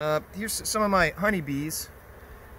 Uh, here's some of my honeybees.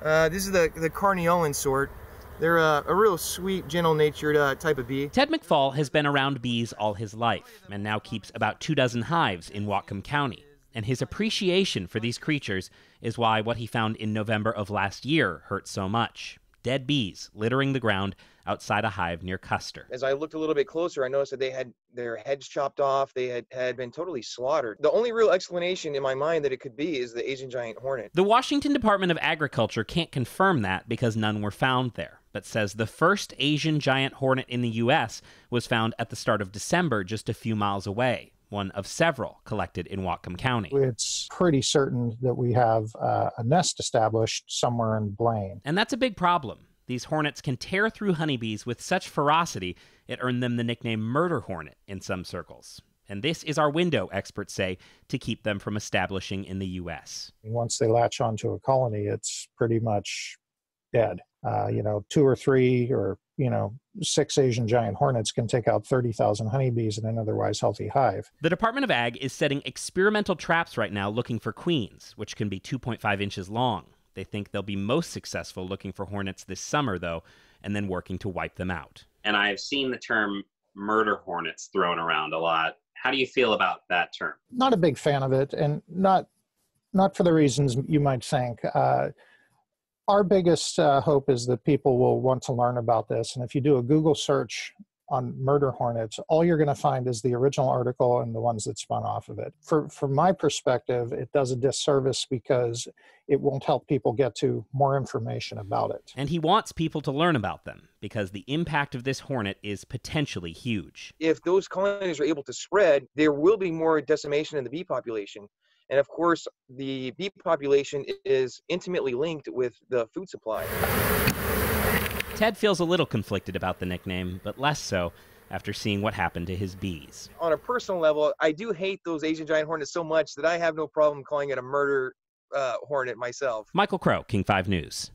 Uh, this is the, the Carniolan sort. They're a, a real sweet, gentle-natured uh, type of bee. Ted McFall has been around bees all his life and now keeps about two dozen hives in Whatcom County. And his appreciation for these creatures is why what he found in November of last year hurt so much. Dead bees littering the ground outside a hive near Custer. As I looked a little bit closer, I noticed that they had their heads chopped off. They had, had been totally slaughtered. The only real explanation in my mind that it could be is the Asian giant hornet. The Washington Department of Agriculture can't confirm that because none were found there, but says the first Asian giant hornet in the U.S. was found at the start of December just a few miles away one of several collected in Whatcom County. It's pretty certain that we have uh, a nest established somewhere in Blaine. And that's a big problem. These hornets can tear through honeybees with such ferocity, it earned them the nickname murder hornet in some circles. And this is our window, experts say, to keep them from establishing in the U.S. Once they latch onto a colony, it's pretty much dead. Uh, you know, two or three or, you know, six Asian giant hornets can take out 30,000 honeybees in an otherwise healthy hive. The Department of Ag is setting experimental traps right now looking for queens, which can be 2.5 inches long. They think they'll be most successful looking for hornets this summer, though, and then working to wipe them out. And I've seen the term murder hornets thrown around a lot. How do you feel about that term? Not a big fan of it, and not not for the reasons you might think. Uh, our biggest uh, hope is that people will want to learn about this. And if you do a Google search on murder hornets, all you're going to find is the original article and the ones that spun off of it. For, from my perspective, it does a disservice because it won't help people get to more information about it. And he wants people to learn about them because the impact of this hornet is potentially huge. If those colonies are able to spread, there will be more decimation in the bee population. And of course, the bee population is intimately linked with the food supply. Ted feels a little conflicted about the nickname, but less so after seeing what happened to his bees. On a personal level, I do hate those Asian giant hornets so much that I have no problem calling it a murder uh, hornet myself. Michael Crow, King 5 News.